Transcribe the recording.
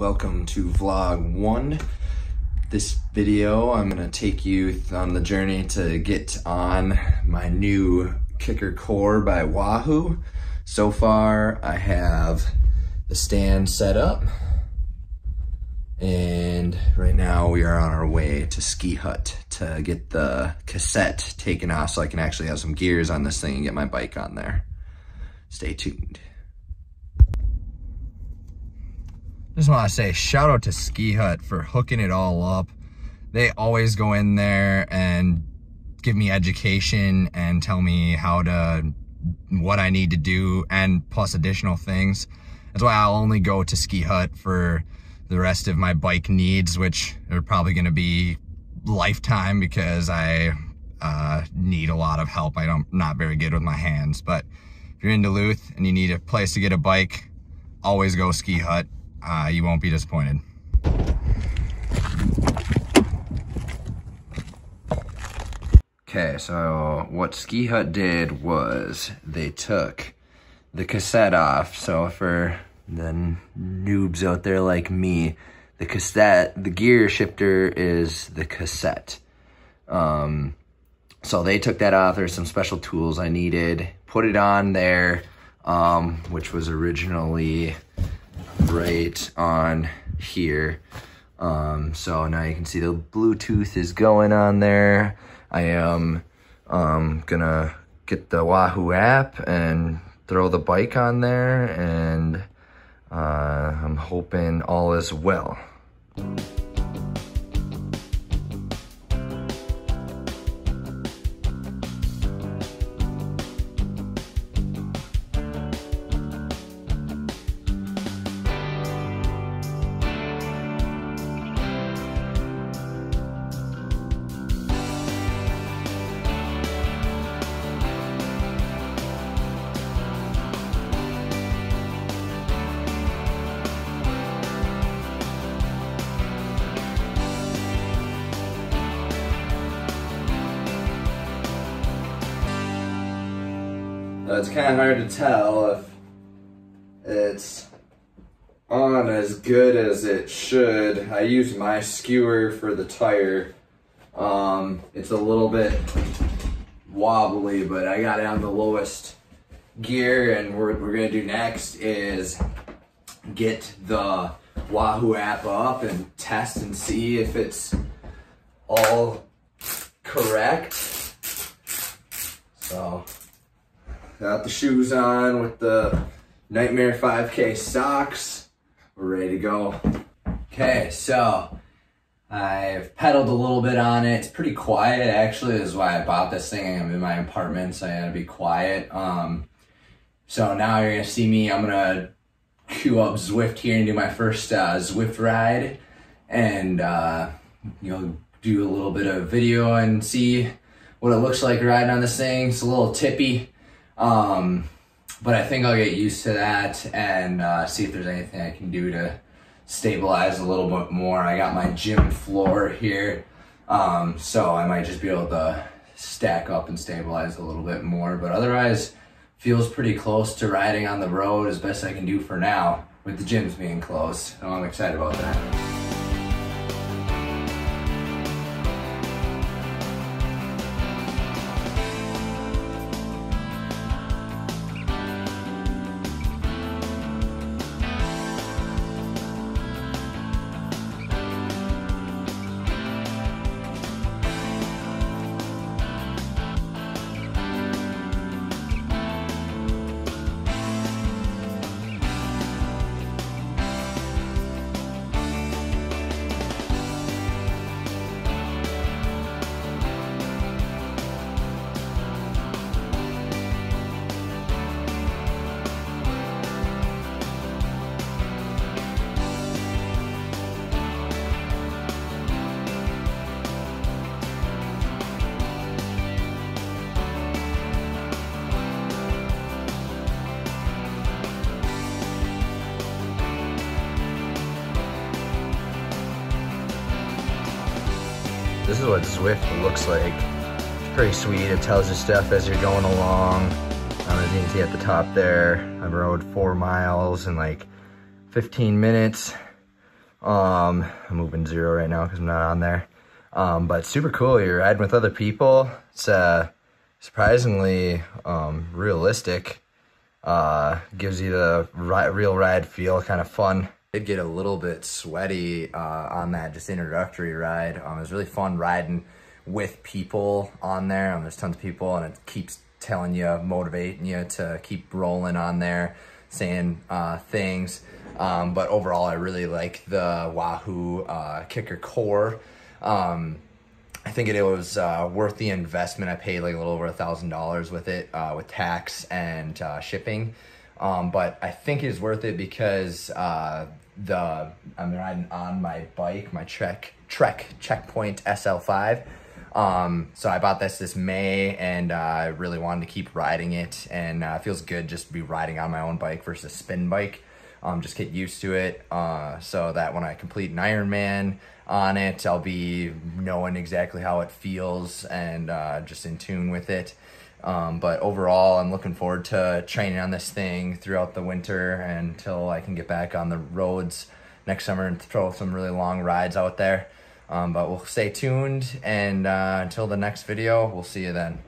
welcome to vlog one. This video, I'm gonna take you on the journey to get on my new KICKR Core by Wahoo. So far, I have the stand set up and right now we are on our way to Ski Hut to get the cassette taken off so I can actually have some gears on this thing and get my bike on there. Stay tuned. Just want to say shout out to Ski Hut for hooking it all up. They always go in there and give me education and tell me how to, what I need to do and plus additional things. That's why I'll only go to Ski Hut for the rest of my bike needs, which are probably going to be lifetime because I uh, need a lot of help. I don't, not very good with my hands, but if you're in Duluth and you need a place to get a bike, always go Ski Hut uh, you won't be disappointed. Okay, so what Ski Hut did was they took the cassette off. So for the noobs out there like me, the cassette, the gear shifter is the cassette. Um, so they took that off. There's some special tools I needed. Put it on there, um, which was originally right on here. Um, so now you can see the Bluetooth is going on there. I am um, gonna get the Wahoo app and throw the bike on there and uh, I'm hoping all is well. It's kind of hard to tell if it's on as good as it should. I use my skewer for the tire. Um, it's a little bit wobbly, but I got it on the lowest gear and what we're gonna do next is get the Wahoo app up and test and see if it's all correct. So Got the shoes on with the Nightmare 5K socks. We're ready to go. Okay, so I've pedaled a little bit on it. It's pretty quiet actually. This is why I bought this thing. I'm in my apartment, so I gotta be quiet. Um, so now you're gonna see me. I'm gonna queue up Zwift here and do my first uh, Zwift ride, and uh, you know do a little bit of video and see what it looks like riding on this thing. It's a little tippy. Um, but I think I'll get used to that and uh, see if there's anything I can do to stabilize a little bit more. I got my gym floor here, um, so I might just be able to stack up and stabilize a little bit more. But otherwise, feels pretty close to riding on the road as best I can do for now with the gyms being closed. So I'm excited about that. This is what Zwift looks like. It's pretty sweet. It tells you stuff as you're going along. Um, as you can see at the top there, I've rode four miles in like 15 minutes. Um, I'm moving zero right now because I'm not on there. Um, but super cool. You're riding with other people. It's uh, surprisingly um, realistic. Uh, gives you the ri real ride feel, kind of fun. Did get a little bit sweaty uh, on that just introductory ride. Um, it was really fun riding with people on there. Um, there's tons of people and it keeps telling you, motivating you to keep rolling on there, saying uh, things. Um, but overall, I really like the Wahoo uh, KICKR Core. Um, I think it, was uh, worth the investment. I paid like a little over a thousand dollars with it, uh, with tax and uh, shipping. Um, but I think it's worth it because uh, the I'm riding on my bike, my Trek Trek Checkpoint SL5. Um, so I bought this this May and uh, I really wanted to keep riding it and uh, it feels good just to be riding on my own bike versus spin bike. Um, just get used to it uh, so that when I complete an Ironman on it, I'll be knowing exactly how it feels and uh, just in tune with it. Um, but overall, I'm looking forward to training on this thing throughout the winter until I can get back on the roads next summer and throw some really long rides out there. Um, but we'll stay tuned and uh, until the next video, we'll see you then.